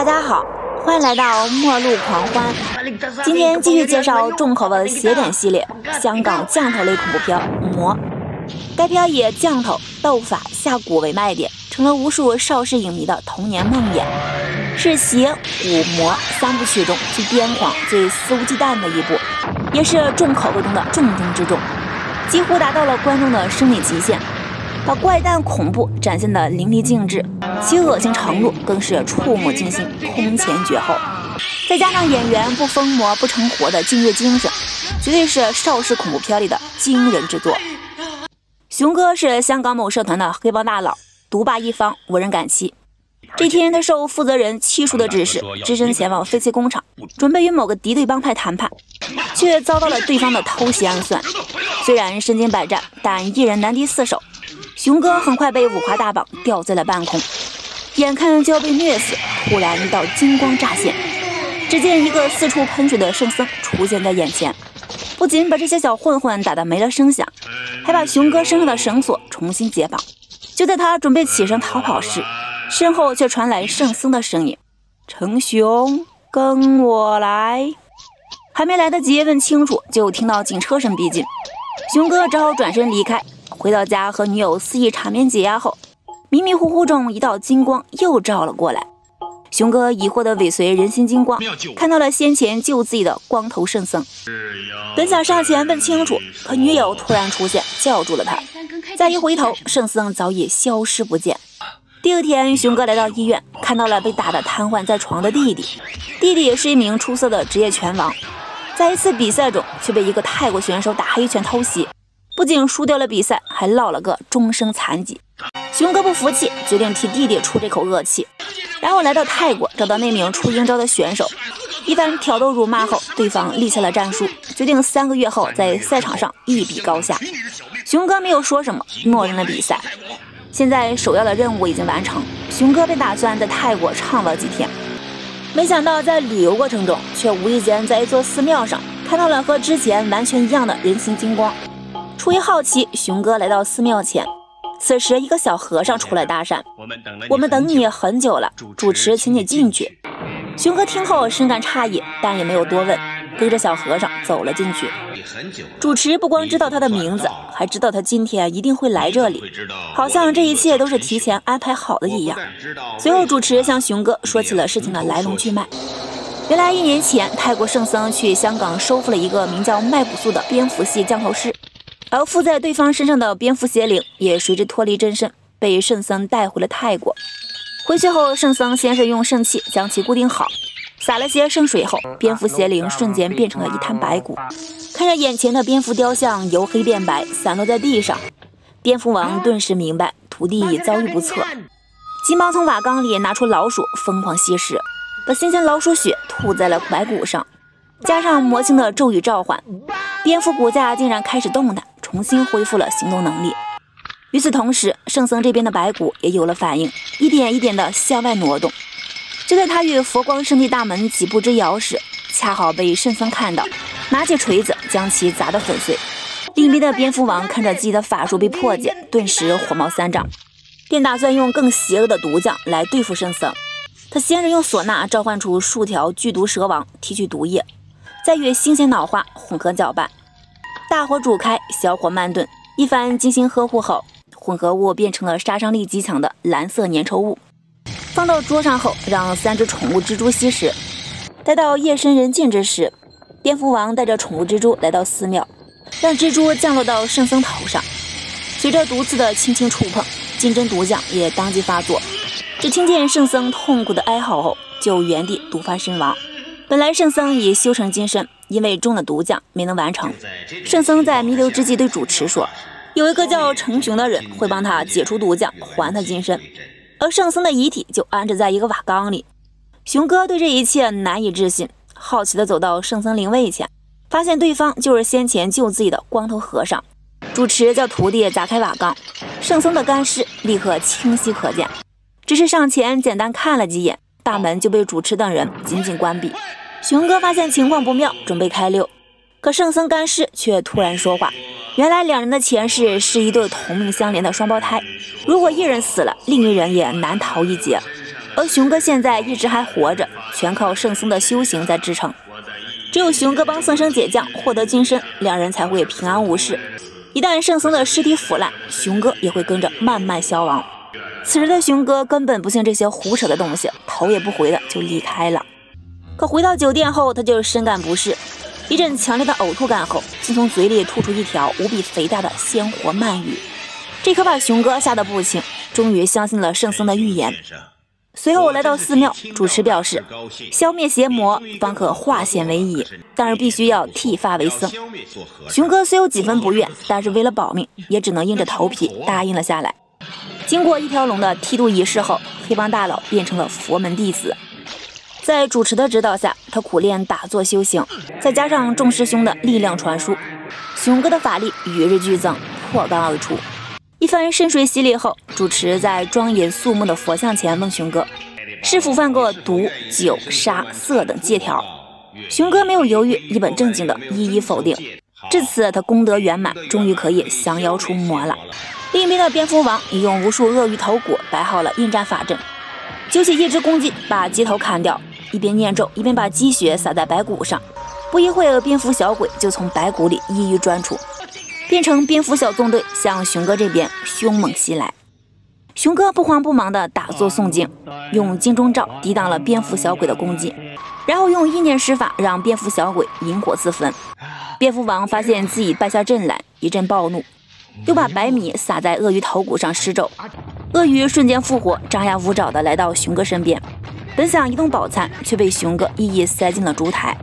大家好，欢迎来到末路狂欢。今天继续介绍重口的邪典系列，香港降头类恐怖片《魔》。该片以降头、斗法、下蛊为卖点，成了无数邵氏影迷的童年梦魇，是邪、蛊、魔三部曲中最癫狂、最肆无忌惮的一部，也是重口味中的重中之重，几乎达到了观众的生理极限。把怪诞恐怖展现的淋漓尽致，其恶心程度更是触目惊心，空前绝后。再加上演员不疯魔不成活的敬业精神，绝对是邵氏恐怖片里的惊人之作。熊哥是香港某社团的黑帮大佬，独霸一方，无人敢欺。这天，他受负责人七叔的指示，只身前往废弃工厂，准备与某个敌对帮派谈判，却遭到了对方的偷袭暗算。虽然身经百战，但一人难敌四手。熊哥很快被五花大绑吊在了半空，眼看就要被虐死，突然一道金光乍现，只见一个四处喷水的圣僧出现在眼前，不仅把这些小混混打得没了声响，还把熊哥身上的绳索重新解绑。就在他准备起身逃跑时，身后却传来圣僧的声音：“成熊，跟我来！”还没来得及问清楚，就听到警车声逼近，熊哥只好转身离开。回到家和女友肆意缠绵解压后，迷迷糊糊中一道金光又照了过来。熊哥疑惑地尾随人心金光，看到了先前救自己的光头圣僧，本想上前问清楚，可女友突然出现，叫住了他。再一回头，圣僧早已消失不见。第二天，熊哥来到医院，看到了被打得瘫痪在床的弟弟。弟弟是一名出色的职业拳王，在一次比赛中却被一个泰国选手打黑拳偷袭。不仅输掉了比赛，还落了个终生残疾。熊哥不服气，决定替弟弟出这口恶气，然后来到泰国，找到那名出英招的选手，一番挑逗辱骂后，对方立下了战书，决定三个月后在赛场上一比高下。熊哥没有说什么，默认了比赛。现在首要的任务已经完成，熊哥便打算在泰国畅玩几天。没想到在旅游过程中，却无意间在一座寺庙上看到了和之前完全一样的人形金光。出于好奇，熊哥来到寺庙前。此时，一个小和尚出来搭讪：“我们等你很久了，主持请你进去。”熊哥听后深感诧异，但也没有多问，跟着小和尚走了进去。主持不光知道他的名字，还知道他今天一定会来这里，好像这一切都是提前安排好的一样。随后，主持向熊哥说起了事情的来龙去脉。原来，一年前，泰国圣僧去香港收复了一个名叫麦古素的蝙蝠系降头师。而附在对方身上的蝙蝠邪灵也随之脱离真身，被圣僧带回了泰国。回去后，圣僧先是用圣器将其固定好，洒了些圣水后，蝙蝠邪灵瞬间变成了一滩白骨。看着眼前的蝙蝠雕像由黑变白，散落在地上，蝙蝠王顿时明白徒弟遭遇不测，急忙从瓦缸里拿出老鼠，疯狂吸食，把新鲜老鼠血吐在了白骨上，加上魔性的咒语召唤，蝙蝠骨架竟然开始动弹。重新恢复了行动能力。与此同时，圣僧这边的白骨也有了反应，一点一点地向外挪动。就在他与佛光圣地大门几步之遥时，恰好被圣僧看到，拿起锤子将其砸得粉碎。另一边的蝙蝠王看着自己的法术被破解，顿时火冒三丈，便打算用更邪恶的毒酱来对付圣僧。他先是用唢呐召唤出数条剧毒蛇王，提取毒液，再与新鲜脑花混合搅拌。大火煮开，小火慢炖，一番精心呵护后，混合物变成了杀伤力极强的蓝色粘稠物。放到桌上后，让三只宠物蜘蛛吸食。待到夜深人静之时，蝙蝠王带着宠物蜘蛛来到寺庙，让蜘蛛降落到圣僧头上。随着毒刺的轻轻触碰，金针毒将也当即发作。只听见圣僧痛苦的哀嚎后，就原地毒发身亡。本来圣僧已修成金身。因为中了毒将，没能完成。圣僧在弥留之际对主持说：“有一个叫成雄的人会帮他解除毒将，还他金身。”而圣僧的遗体就安置在一个瓦缸里。熊哥对这一切难以置信，好奇地走到圣僧灵位前，发现对方就是先前救自己的光头和尚。主持叫徒弟砸开瓦缸，圣僧的干尸立刻清晰可见。只是上前简单看了几眼，大门就被主持等人紧紧关闭。熊哥发现情况不妙，准备开溜，可圣僧干尸却突然说话。原来两人的前世是一对同命相连的双胞胎，如果一人死了，另一人也难逃一劫。而熊哥现在一直还活着，全靠圣僧的修行在支撑。只有熊哥帮圣僧解降，获得金身，两人才会平安无事。一旦圣僧的尸体腐烂，熊哥也会跟着慢慢消亡。此时的熊哥根本不信这些胡扯的东西，头也不回的就离开了。可回到酒店后，他就深感不适，一阵强烈的呕吐感后，竟从嘴里吐出一条无比肥大的鲜活鳗鱼。这可把熊哥吓得不轻，终于相信了圣僧的预言。随后来到寺庙，主持表示，消灭邪魔方可化险为夷，但是必须要剃发为僧。熊哥虽有几分不愿，但是为了保命，也只能硬着头皮答应了下来。经过一条龙的剃度仪式后，黑帮大佬变成了佛门弟子。在主持的指导下，他苦练打坐修行，再加上众师兄的力量传输，熊哥的法力与日俱增，破缸而出。一番深水洗礼后，主持在庄严肃穆的佛像前问熊哥：“是否犯过毒、酒、杀、色等戒条？”熊哥没有犹豫，一本正经的一一否定。至此，他功德圆满，终于可以降妖除魔了。另一边的蝙蝠王已用无数鳄鱼头骨摆好了应战法阵，揪起一只公鸡，把鸡头砍掉，一边念咒，一边把积雪撒在白骨上。不一会儿，蝙蝠小鬼就从白骨里一一钻出。变成蝙蝠小纵队向熊哥这边凶猛袭来，熊哥不慌不忙地打坐诵经，用金钟罩抵挡了蝙蝠小鬼的攻击，然后用意念施法让蝙蝠小鬼引火自焚。蝙蝠王发现自己败下阵来，一阵暴怒，又把白米撒在鳄鱼头骨上施咒，鳄鱼瞬间复活，张牙舞爪地来到熊哥身边，本想移动饱餐，却被熊哥一一塞进了烛台。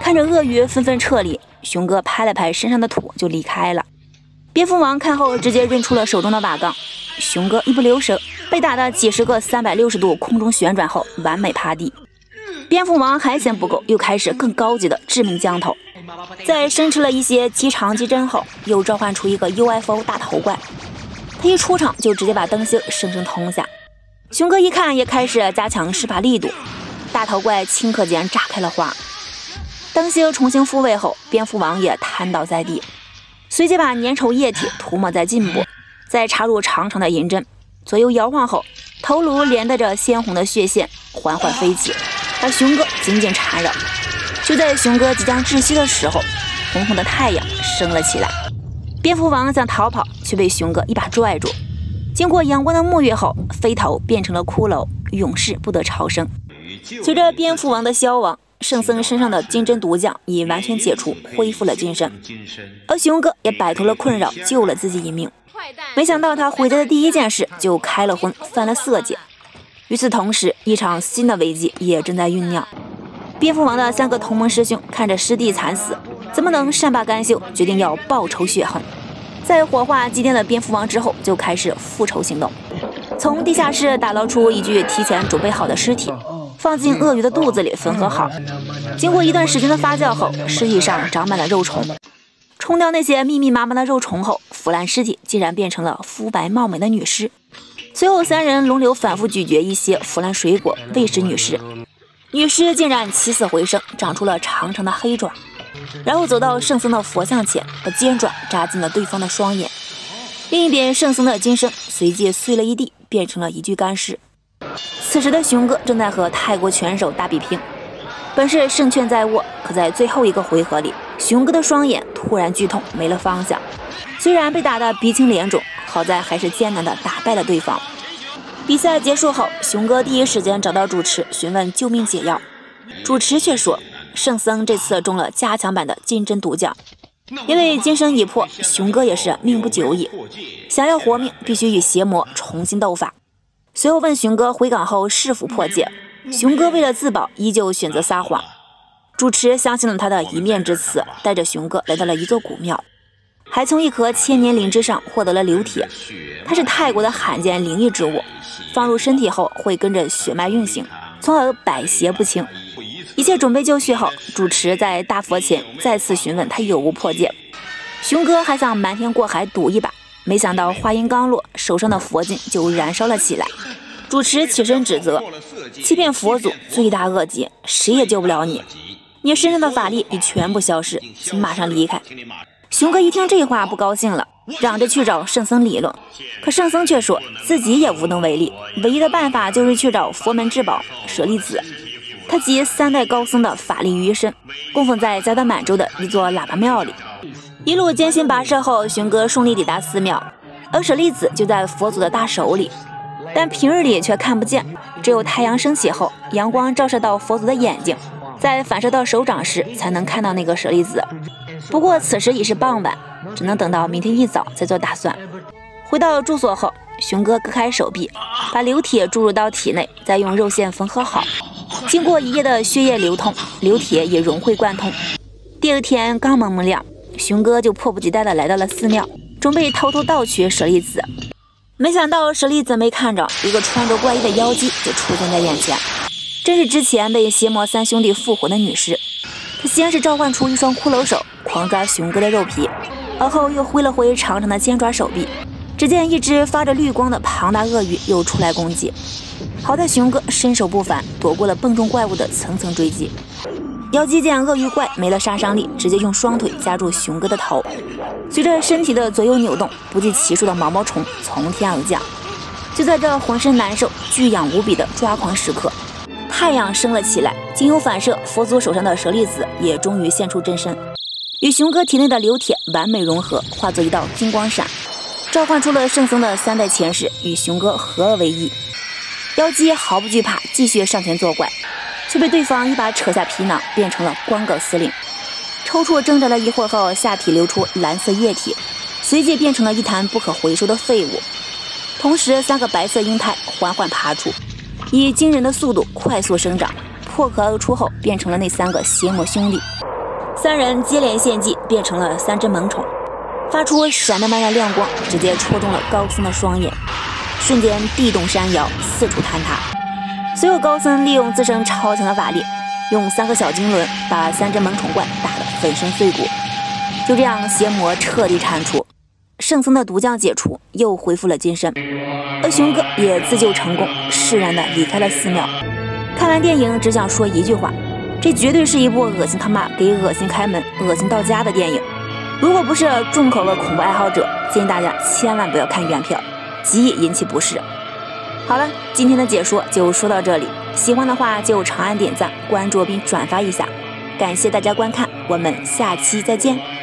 看着鳄鱼纷纷撤离。熊哥拍了拍身上的土，就离开了。蝙蝠王看后，直接认出了手中的瓦缸。熊哥一不留神，被打的几十个三百六十度空中旋转后，完美趴地。蝙蝠王还嫌不够，又开始更高级的致命降头。在生吃了一些鸡肠鸡胗后，又召唤出一个 UFO 大头怪。他一出场就直接把灯芯生生通下。熊哥一看，也开始加强施法力度。大头怪顷刻间炸开了花。灯芯重新复位后，蝙蝠王也瘫倒在地，随即把粘稠液体涂抹在颈部，再插入长长的银针，左右摇晃后，头颅连带着鲜红的血线缓缓飞起，把熊哥紧紧缠绕。就在熊哥即将窒息的时候，红红的太阳升了起来。蝙蝠王想逃跑，却被熊哥一把拽住。经过阳光的沐浴后，飞头变成了骷髅，永世不得超生。随着蝙蝠王的消亡。圣僧身上的金针毒将已完全解除，恢复了金身，而熊哥也摆脱了困扰，救了自己一命。没想到他回家的第一件事就开了荤，犯了色戒。与此同时，一场新的危机也正在酝酿。蝙蝠王的三个同门师兄看着师弟惨死，怎么能善罢甘休？决定要报仇雪恨。在火化祭奠了蝙蝠王之后，就开始复仇行动，从地下室打捞出一具提前准备好的尸体。放进鳄鱼的肚子里缝合好，经过一段时间的发酵后，尸体上长满了肉虫。冲掉那些密密麻麻的肉虫后，腐烂尸体竟然变成了肤白貌美的女尸。随后，三人轮流反复咀嚼一些腐烂水果喂食女尸，女尸竟然起死回生，长出了长长的黑爪。然后走到圣僧的佛像前，把尖爪扎进了对方的双眼。另一边，圣僧的金身随即碎了一地，变成了一具干尸。此时的熊哥正在和泰国拳手打比拼，本是胜券在握，可在最后一个回合里，熊哥的双眼突然剧痛，没了方向。虽然被打得鼻青脸肿，好在还是艰难地打败了对方。比赛结束后，熊哥第一时间找到主持询问救命解药，主持却说圣僧这次中了加强版的金针毒将，因为金身已破，熊哥也是命不久矣，想要活命，必须与邪魔重新斗法。随后问熊哥回港后是否破戒，熊哥为了自保，依旧选择撒谎。主持相信了他的一面之词，带着熊哥来到了一座古庙，还从一棵千年灵芝上获得了流铁，它是泰国的罕见灵异植物，放入身体后会跟着血脉运行，从而百邪不侵。一切准备就绪后，主持在大佛前再次询问他有无破戒，熊哥还想瞒天过海赌一把。没想到话音刚落，手上的佛经就燃烧了起来。主持起身指责：“欺骗佛祖，罪大恶极，谁也救不了你。你身上的法力已全部消失，请马上离开。”熊哥一听这话，不高兴了，嚷着去找圣僧理论。可圣僧却说自己也无能为力，唯一的办法就是去找佛门至宝舍利子。他集三代高僧的法力于一身，供奉在加德满州的一座喇叭庙里。一路艰辛跋涉后，熊哥顺利抵达寺庙，而舍利子就在佛祖的大手里，但平日里却看不见，只有太阳升起后，阳光照射到佛祖的眼睛，再反射到手掌时，才能看到那个舍利子。不过此时已是傍晚，只能等到明天一早再做打算。回到住所后，熊哥割开手臂，把流铁注入到体内，再用肉馅缝合好。经过一夜的血液流通，硫铁也融会贯通。第二天刚蒙蒙亮，熊哥就迫不及待地来到了寺庙，准备偷偷盗取舍利子。没想到舍利子没看着，一个穿着怪衣的妖姬就出现在眼前。真是之前被邪魔三兄弟复活的女尸。她先是召唤出一双骷髅手，狂抓熊哥的肉皮，而后又挥了挥长长的尖爪手臂，只见一只发着绿光的庞大鳄鱼又出来攻击。好在熊哥身手不凡，躲过了笨重怪物的层层追击。妖姬见鳄鱼怪没了杀伤力，直接用双腿夹住熊哥的头，随着身体的左右扭动，不计其数的毛毛虫从天而降。就在这浑身难受、巨痒无比的抓狂时刻，太阳升了起来，经由反射，佛祖手上的舍利子也终于现出真身，与熊哥体内的硫铁完美融合，化作一道金光闪，召唤出了圣僧的三代前世，与熊哥合二为一。妖姬毫不惧怕，继续上前作怪，却被对方一把扯下皮囊，变成了光葛司令。抽搐挣扎了一会儿后，下体流出蓝色液体，随即变成了一滩不可回收的废物。同时，三个白色婴胎缓缓爬出，以惊人的速度快速生长，破壳而出后变成了那三个邪魔兄弟。三人接连献祭，变成了三只萌宠，发出闪电般的亮光，直接戳中了高僧的双眼。瞬间地动山摇，四处坍塌。随后高僧利用自身超强的法力，用三个小金轮把三只萌宠怪打得粉身碎骨。就这样，邪魔彻底铲除，圣僧的毒将解除，又恢复了金身。而熊哥也自救成功，释然的离开了寺庙。看完电影，只想说一句话：这绝对是一部恶心他妈给恶心开门、恶心到家的电影。如果不是重口味恐怖爱好者，建议大家千万不要看原片。极易引起不适。好了，今天的解说就说到这里，喜欢的话就长按点赞、关注并转发一下，感谢大家观看，我们下期再见。